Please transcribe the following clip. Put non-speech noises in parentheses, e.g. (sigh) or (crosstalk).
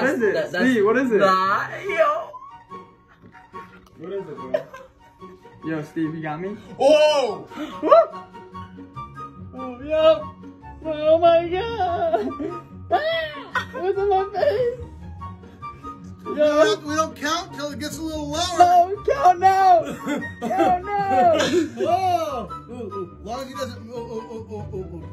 What is it? That- that's- Steve, what is it? Nah, yo. What is it, bro? Yo, Steve, you got me? Oh! Oh, yo! Oh my god! Ah! What's in my face? Yo. We don't, we don't count till it gets a little lower. Oh, count now! Count now! (laughs) Whoa! As long as he doesn't. Oh, oh, oh, oh, oh, oh.